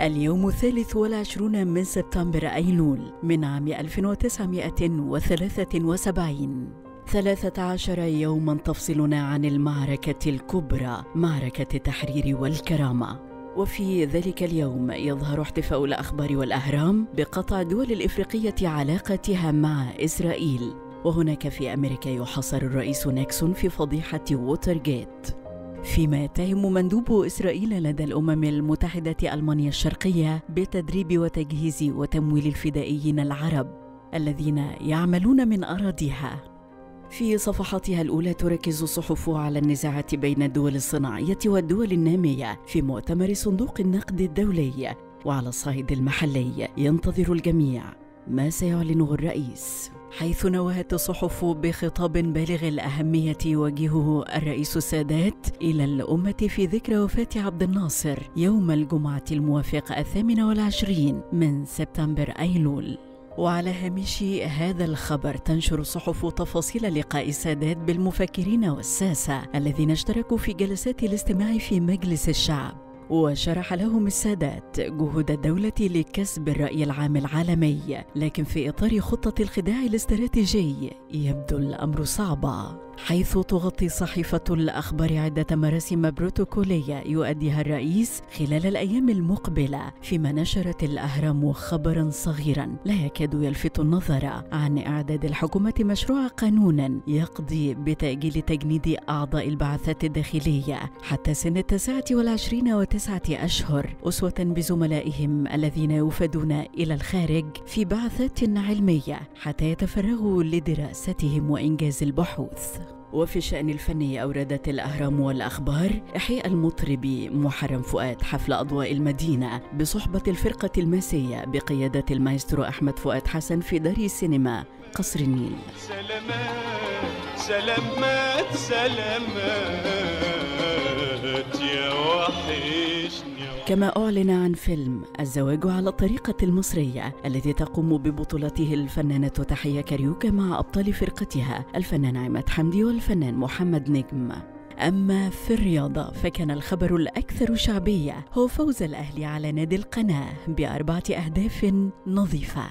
اليوم الثالث والعشرون من سبتمبر أيلول من عام 1973 ثلاثة عشر يوما تفصلنا عن المعركة الكبرى معركة التحرير والكرامة. وفي ذلك اليوم يظهر احتفاء الأخبار والأهرام بقطع الدول الإفريقية علاقتها مع إسرائيل. وهناك في أمريكا يحاصر الرئيس نيكسون في فضيحة ووترجيت فيما يتهم مندوب إسرائيل لدى الأمم المتحدة ألمانيا الشرقية بتدريب وتجهيز وتمويل الفدائيين العرب الذين يعملون من أراضيها. في صفحاتها الأولى تركز الصحف على النزاعات بين الدول الصناعية والدول النامية في مؤتمر صندوق النقد الدولي وعلى الصعيد المحلي. ينتظر الجميع. ما سيعلنه الرئيس. حيث نوهت الصحف بخطاب بالغ الأهمية يوجهه الرئيس السادات إلى الأمة في ذكرى وفاة عبد الناصر يوم الجمعة الموافق الثامن والعشرين من سبتمبر أيلول. وعلى هامش هذا الخبر تنشر الصحف تفاصيل لقاء السادات بالمفكرين والساسة الذين اشتركوا في جلسات الاستماع في مجلس الشعب. وشرح لهم السادات جهود الدولة لكسب الرأي العام العالمي. لكن في إطار خطة الخداع الاستراتيجي يبدو الأمر صعبا حيث تغطي صحيفة الأخبار عدة مراسم بروتوكولية يؤديها الرئيس خلال الأيام المقبلة فيما نشرت الأهرام خبرا صغيرا لا يكاد يلفت النظر عن إعداد الحكومة مشروع قانون يقضي بتأجيل تجنيد أعضاء البعثات الداخلية حتى سن التاسعة والعشرين وتسعة أشهر أسوة بزملائهم الذين يوفدون إلى الخارج في بعثات علمية حتى يتفرغوا لدراستهم وإنجاز البحوث. وفي الشأن الفني أوردت الأهرام والأخبار إحياء المطرب محرم فؤاد حفل أضواء المدينة بصحبة الفرقة الماسية بقيادة المايسترو أحمد فؤاد حسن في دار السينما قصر النيل. سلامات سلامات سلامات. كما أعلن عن فيلم الزواج على الطريقة المصرية الذي تقوم ببطولته الفنانة تحية كاريوكا مع أبطال فرقتها الفنان عماد حمدي والفنان محمد نجم. أما في الرياضة فكان الخبر الأكثر شعبية هو فوز الأهلي على نادي القناة بأربعة أهداف نظيفة.